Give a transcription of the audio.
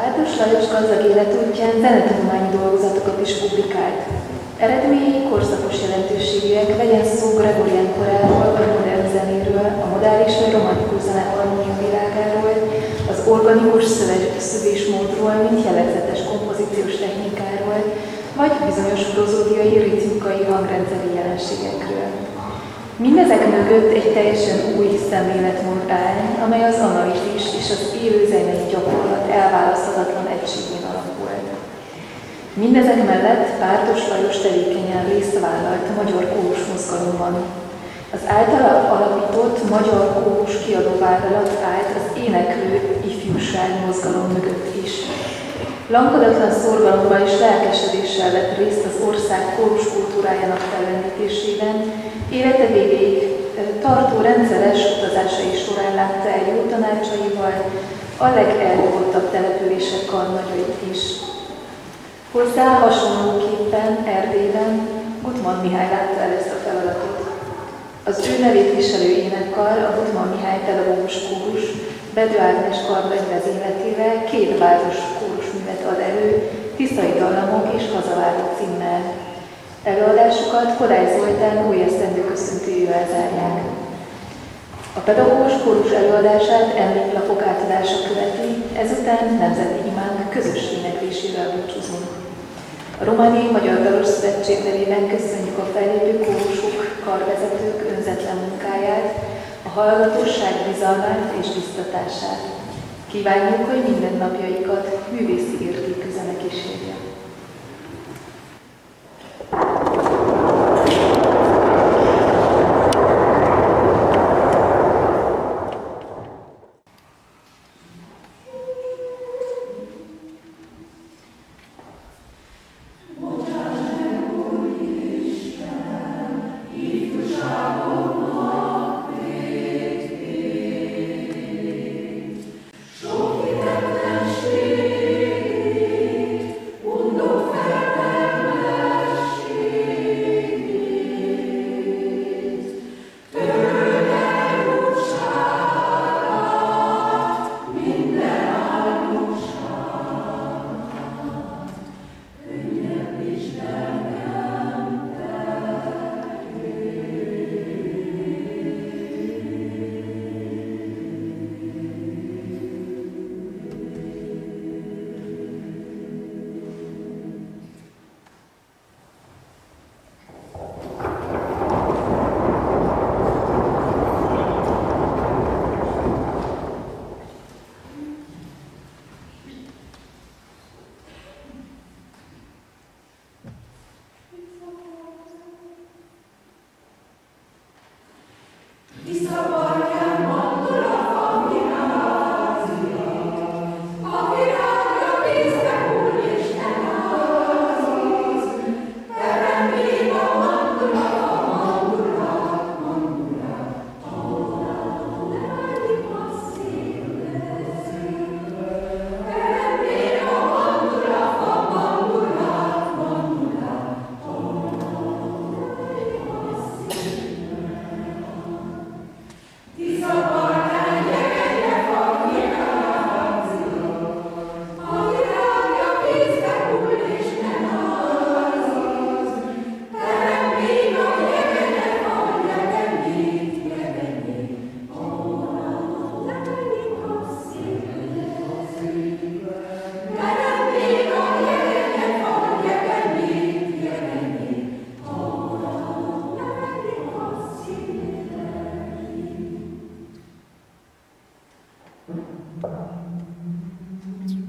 Bátos Lajos gazdag életútján zenetanulmányi dolgozatokat is publikált. Eredményei korszakos jelentőségűek, legyen szó Gregorian koráról, vagy modern zenéről, a modális vagy romantikus zene harmónia világáról, az organikus szövésmódról, mint jellegzetes kompozíciós technikáról, vagy bizonyos prozódiai, ritmikai hangrendszeri jelenségekről. Mindezek mögött egy teljesen új szemléletmód áll, amely az analitis és az élő zenei gyakorlat elválaszthatatlan egységén alakult. Mindezek mellett Pártos Lajos tevékenyen részt vállalt Magyar Kórus mozgalomban. Az általa alapított Magyar Kórus kiadóvállalat állt az éneklő ifjúság mozgalom mögött is. Lankadatlan szorgalomban és lelkesedéssel vett részt az ország kórus kultúrájának fellendítésében, élete végéig tartó rendszeres utazásai során látta el jó tanácsaival a legeldogottabb települések karnagyait is. Hozzá hasonlóképpen Erdélyben Gutman Mihály látta el ezt a feladatot. Az ő nevét viselő énekkar, a Gutman Mihály pedagógus kórus, Bedő Ágnes karnagy vezényletével két város kórusművet ad elő, tisztai dallamok és hazaváró címmel. Előadásukat Kodály Zoltán új esztendő köszöntőjével zárják. A pedagógus kórus előadását emléklapok átadása követi, ezután nemzeti imánk közös éneklésével búcsúzunk. A Romániai Magyar Dalos Szövetség nevében köszönjük a fellépő kórusok, karvezetők önzetlen munkáját, a hallgatóság bizalmát és biztatását. Kívánjuk, hogy minden napjaikat művészi értékű zene kísérje. Thank you.